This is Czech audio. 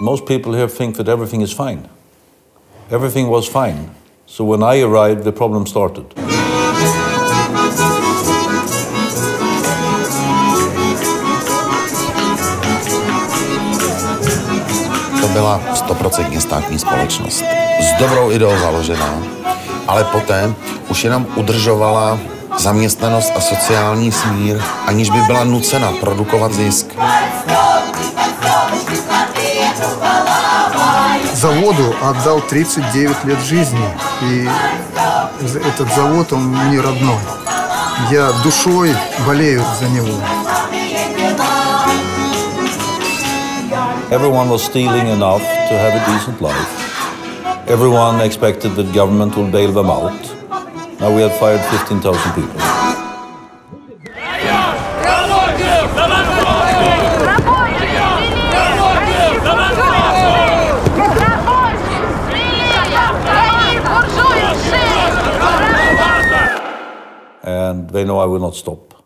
Most people here think that everything is fine. Everything was fine. So when I arrived, the problem started. To byla stoprocentně státní společnost. S dobrou ideou založená, ale poté už jenom udržovala zaměstnanost a sociální smír, aniž by byla nucena produkovat zisk. Заводу отдал 39 лет жизни, и этот завод, он мне родной. Я душой болею за него. Everyone was stealing enough to have a decent life. Everyone expected that government will bail them out. Now we have fired 15,000 people. And they know I will not stop.